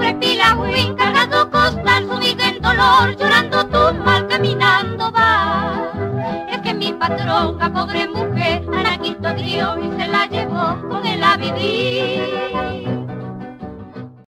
pobre Pilagüín, cargado costal, sumido en dolor, llorando tu mal caminando va. Es que mi patrona, pobre mujer, anaquito Dios y se la llevó con él a vivir.